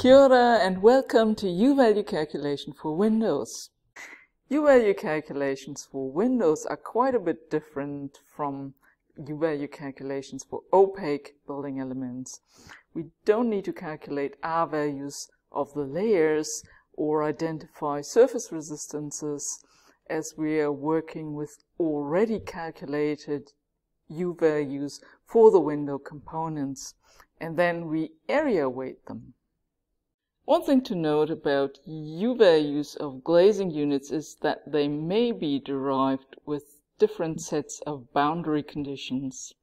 Kia ora and welcome to U-value calculation for Windows. U-value calculations for Windows are quite a bit different from U-value calculations for opaque building elements. We don't need to calculate R values of the layers or identify surface resistances as we are working with already calculated U values for the window components and then we area weight them. One thing to note about U values of glazing units is that they may be derived with different sets of boundary conditions.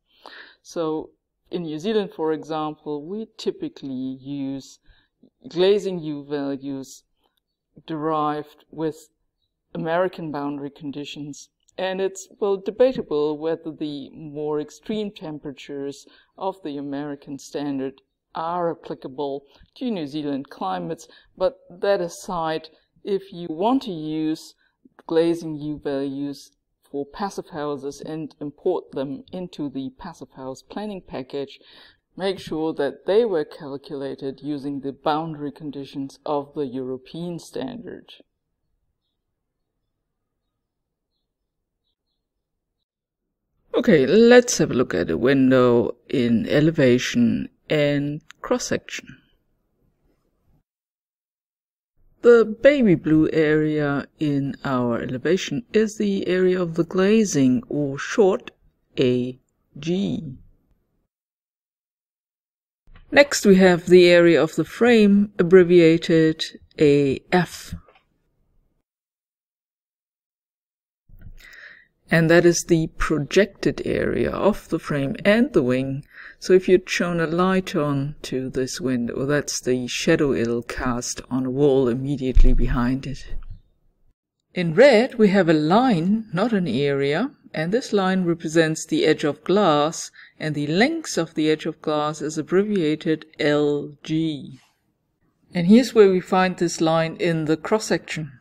So in New Zealand, for example, we typically use glazing U values derived with American boundary conditions. And it's, well, debatable whether the more extreme temperatures of the American standard are applicable to New Zealand climates, but that aside, if you want to use glazing U values for passive houses and import them into the passive house planning package, make sure that they were calculated using the boundary conditions of the European standard. Okay, let's have a look at a window in elevation and cross-section. The baby blue area in our elevation is the area of the glazing or short AG. Next we have the area of the frame abbreviated AF. And that is the projected area of the frame and the wing. So if you'd shown a light on to this window, that's the shadow it'll cast on a wall immediately behind it. In red, we have a line, not an area, and this line represents the edge of glass, and the length of the edge of glass is abbreviated LG. And here's where we find this line in the cross-section.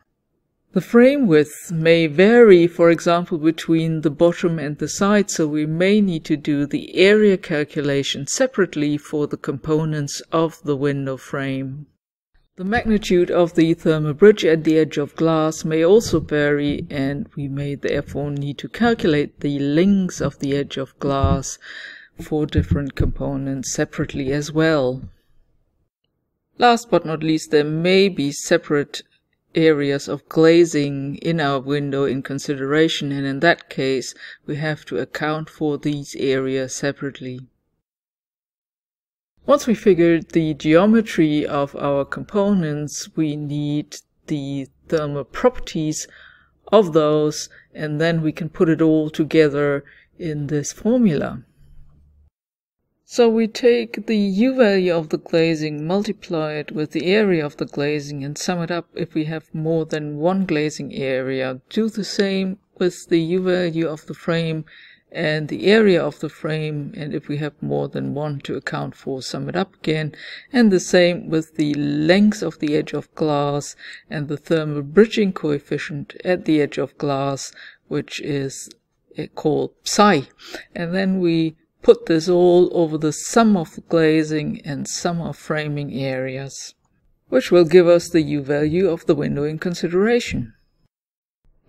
The frame width may vary, for example, between the bottom and the side, so we may need to do the area calculation separately for the components of the window frame. The magnitude of the thermal bridge at the edge of glass may also vary, and we may therefore need to calculate the length of the edge of glass for different components separately as well. Last but not least, there may be separate areas of glazing in our window in consideration and in that case we have to account for these areas separately. Once we figured the geometry of our components we need the thermal properties of those and then we can put it all together in this formula. So we take the U value of the glazing, multiply it with the area of the glazing and sum it up if we have more than one glazing area. Do the same with the U value of the frame and the area of the frame and if we have more than one to account for sum it up again and the same with the length of the edge of glass and the thermal bridging coefficient at the edge of glass which is eh, called psi and then we put this all over the sum of glazing and sum of framing areas, which will give us the U value of the window in consideration.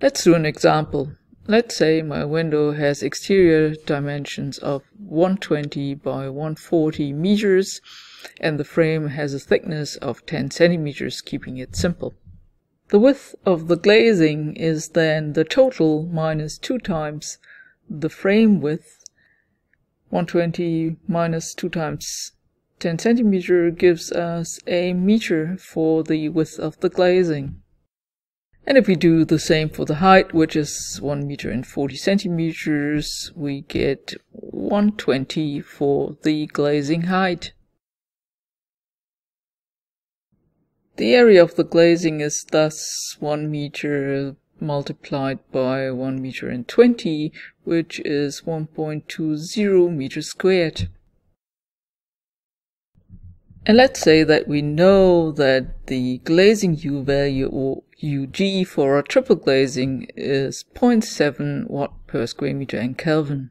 Let's do an example. Let's say my window has exterior dimensions of 120 by 140 meters and the frame has a thickness of 10 centimeters, keeping it simple. The width of the glazing is then the total minus 2 times the frame width 120 minus 2 times 10 centimeter gives us a meter for the width of the glazing. And if we do the same for the height, which is 1 meter and 40 centimeters, we get 120 for the glazing height. The area of the glazing is thus 1 meter multiplied by 1 meter and 20, which is 1.20 meters squared. And let's say that we know that the glazing U value or UG for a triple glazing is 0.7 watt per square meter and Kelvin.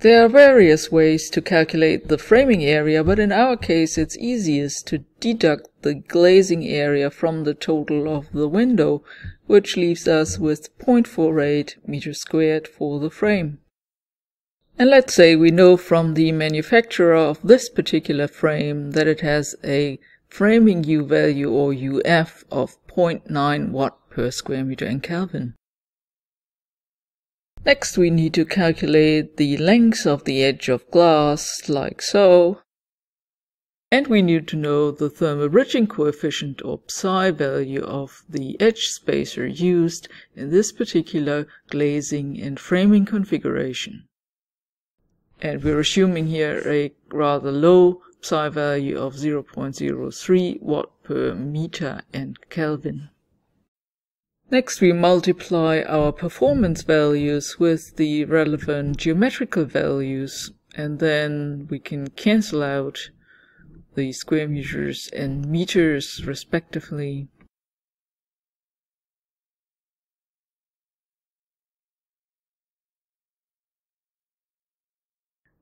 There are various ways to calculate the framing area, but in our case it's easiest to deduct the glazing area from the total of the window, which leaves us with 0.48 meters squared for the frame. And let's say we know from the manufacturer of this particular frame that it has a framing U value or UF of 0.9 watt per square meter in Kelvin. Next we need to calculate the length of the edge of glass, like so. And we need to know the thermal bridging coefficient or psi value of the edge spacer used in this particular glazing and framing configuration. And we're assuming here a rather low psi value of 0.03 watt per meter and Kelvin. Next, we multiply our performance values with the relevant geometrical values, and then we can cancel out the square meters and meters respectively.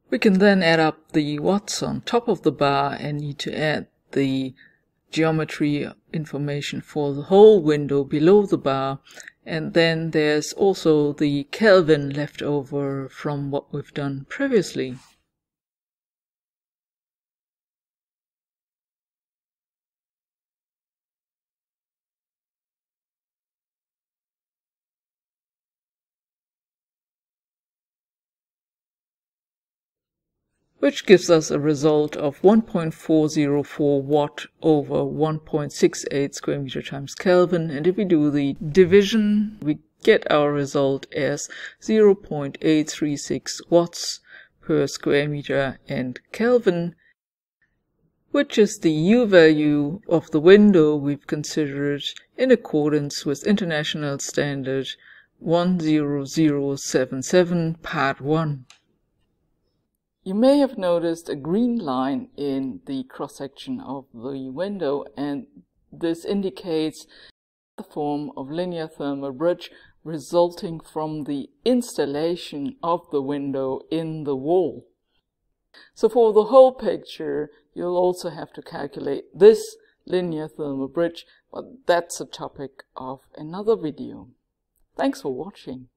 We can then add up the watts on top of the bar and need to add the geometry information for the whole window below the bar. And then there's also the Kelvin left over from what we've done previously. Which gives us a result of 1.404 watt over 1.68 square meter times Kelvin. And if we do the division, we get our result as 0.836 watts per square meter and Kelvin, which is the U value of the window we've considered in accordance with International Standard 10077 Part 1. You may have noticed a green line in the cross-section of the window and this indicates the form of linear thermal bridge resulting from the installation of the window in the wall. So for the whole picture, you'll also have to calculate this linear thermal bridge, but that's a topic of another video. Thanks for watching.